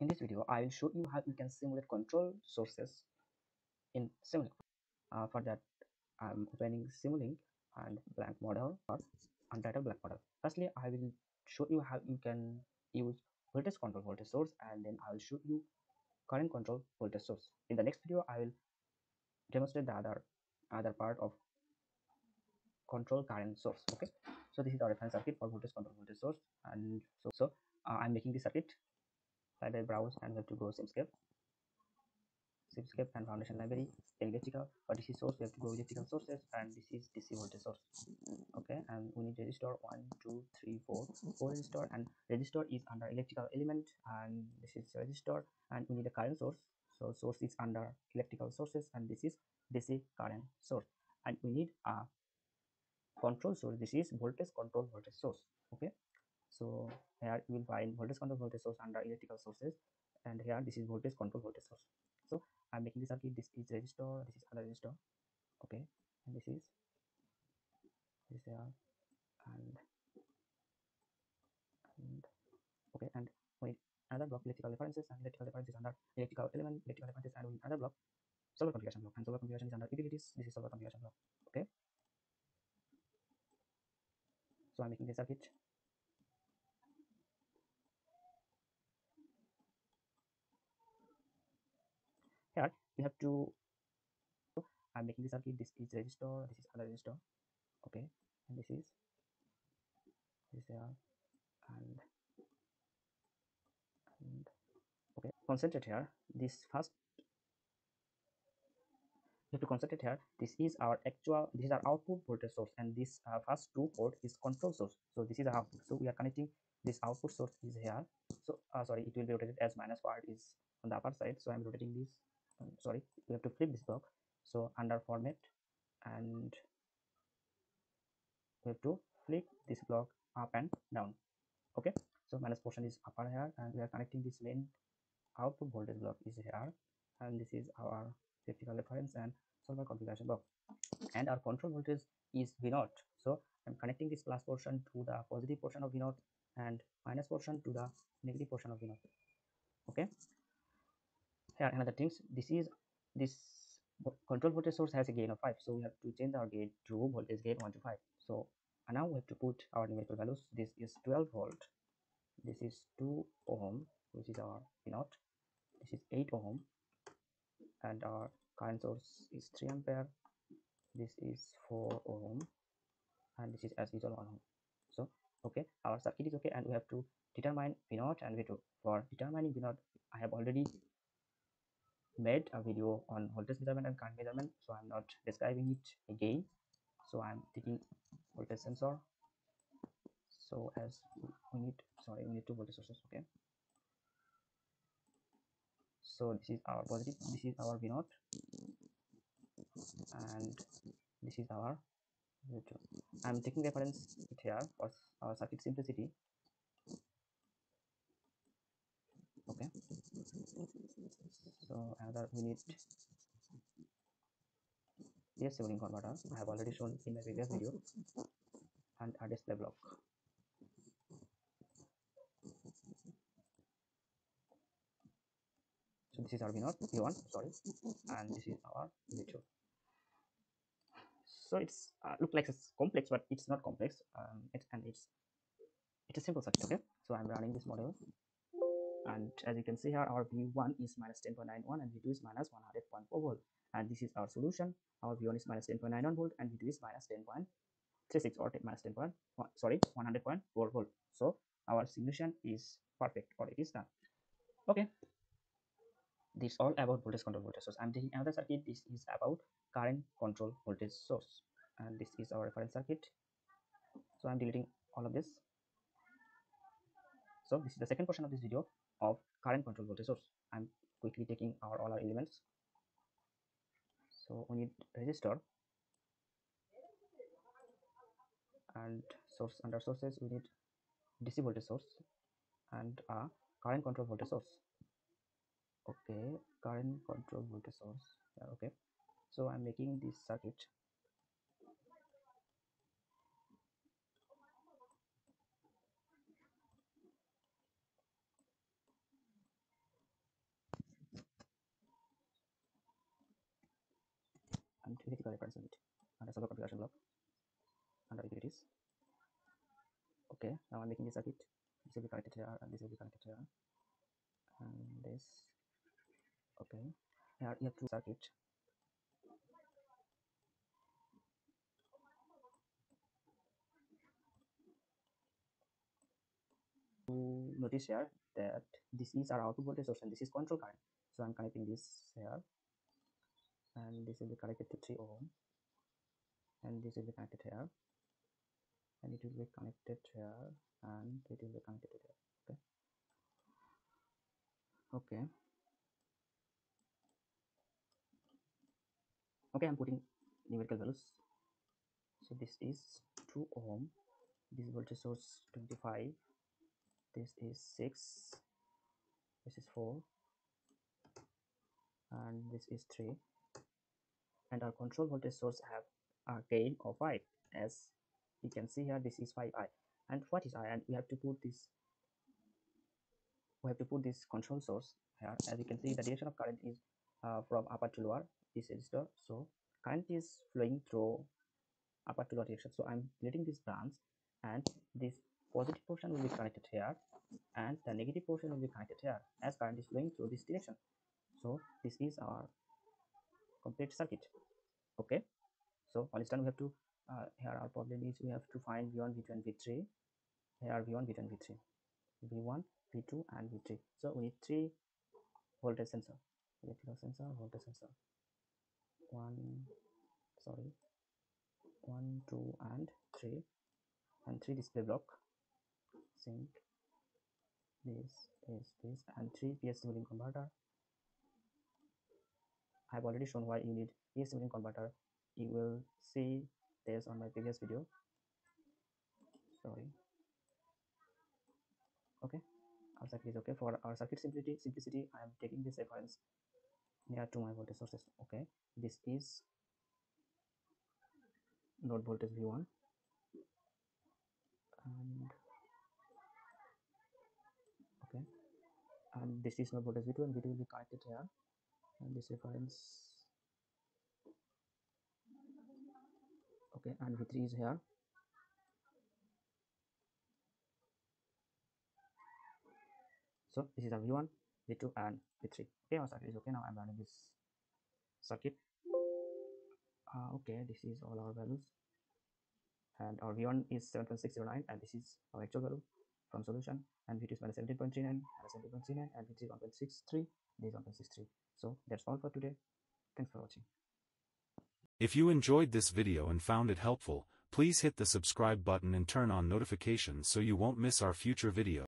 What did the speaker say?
In this video, I will show you how you can simulate control sources in Simulink. Uh, for that, I'm opening Simulink and blank model or untitled blank model. Firstly, I will show you how you can use voltage control voltage source and then I will show you current control voltage source. In the next video, I will demonstrate the other other part of control current source. Okay, so this is our reference circuit for voltage control voltage source and so so uh, I'm making the circuit I browse and we have to go Simscape. Simscape and Foundation Library, electrical or DC source, we have to go electrical sources and this is DC voltage source. Okay, and we need resistor one, two, three, four, four resistor and resistor is under electrical element and this is resistor and we need a current source. So source is under electrical sources and this is DC current source and we need a control source. This is voltage control voltage source. Okay, so here you will find voltage control voltage source under electrical sources. And here this is voltage control voltage source. So i'm making the circuit. This is resistor. This is other resistor. Okay. And this is this here. And and okay. And wait another block electrical references and electrical references under electrical element electrical references and with another block solver configuration block. And solver configuration is under utilities. This is solver configuration block. Okay. So i'm making the circuit here you have to i'm making the circuit this is resistor this is other resistor okay? And this is this here and and okay? Concentrate here. This first you have to concentrate here. This is our actual this is our output voltage source and this uh, first two port is control source. So this is our output. So we are connecting this output source is here. So uh, sorry it will be rotated as minus part is on the upper side. So i'm rotating this Um, sorry we have to flip this block. So under format and we have to flip this block up and down. Okay? So minus portion is upper here and we are connecting this main output voltage block is here. And this is our electrical reference and solver configuration block. And our control voltage is v naught. So i'm connecting this plus portion to the positive portion of v naught and minus portion to the negative portion of v naught. Okay here another things this is this control voltage source has a gain of 5 so we have to change our gain to voltage gain 1 to 5 so now we have to put our numerical values this is 12 volt this is 2 ohm which is our v naught this is 8 ohm and our current source is 3 ampere this is 4 ohm and this is as usual 1 ohm. So okay our circuit is okay and we have to determine v naught and v2 for determining v naught i have already made a video on voltage measurement and current measurement so i'm not describing it again. So i'm taking voltage sensor. So as we need sorry we need two voltage sources okay? So this is our positive this is our v naught and this is our v2 i'm taking reference it here for our circuit simplicity okay so another we need yes Simulink converter i have already shown in my previous video. And a display block. So this is our v0 v1 sorry. And this is our v2 so it's uh, look like it's complex but it's not complex. Um, and it's it's a simple circuit okay? So i'm running this model and as you can see here our v1 is minus 10.91 and v2 is minus 100.4 volt. And this is our solution. Our v1 is minus 10.91 volt and v2 is minus 10.36 or 10 minus 10. sorry 100.4 volt. So our solution is perfect or it is done. Okay. This is all about voltage control voltage source. I'm taking another circuit. This is about current control voltage source. And this is our reference circuit. So i'm deleting all of this. So this is the second portion of this video of current control voltage source i'm quickly taking our all our elements. So we need resistor and source under sources we need dc voltage source and a current control voltage source. Okay current control voltage source. Yeah, okay. So i'm making this circuit and critical reference unit. Under solver configuration block. Under utilities okay now i'm making the circuit. This will be connected here and this will be connected here and this. Okay. Here you have two circuit. Notice here that this is our output voltage source and this is control current. So i'm connecting this here and this will be connected to 3 ohm. And this will be connected here. And it will be connected here. And it will be connected here. Okay. Okay. Okay i'm putting numerical values. So this is 2 ohm. This voltage source 25 this is 6 this is 4 and this is 3 and our control voltage source have a gain of 5 as you can see here this is 5i and what is i? And we have to put this we have to put this control source here. As you can see the direction of current is uh, from upper to lower this resistor so current is flowing through upper to lower direction. So i'm letting this branch and this positive portion will be connected here and the negative portion will be connected here as current is flowing through this direction. So this is our complete circuit. Okay? So on this time we have to uh, here our problem is we have to find v1 v2 and v3 here v1 v2 and v3 v1 v2 and v3 so we need three voltage sensor. Electrical sensor voltage sensor. One sorry. One two and three. And three display block. Sink. This this this. And three ps simulink converter i've already shown why you need ps simulink converter. You will see this on my previous video. Sorry. Okay. Our circuit is okay. For our circuit simplicity simplicity i am taking this reference near to my voltage sources. Okay. This is node voltage v1 and okay. And this is node voltage v2 and v2 will be connected here and this reference okay and v3 is here. So this is a v1 v2 and v3 okay our circuit is okay now i'm running this circuit. Uh, okay this is all our values. And our v1 is 7.609 and this is our actual value from solution and v2 is minus 17.39 minus 17.39 and v3 1.63 this is 1.63 so that's all for today. Thanks for watching. If you enjoyed this video and found it helpful, please hit the subscribe button and turn on notifications so you won't miss our future video.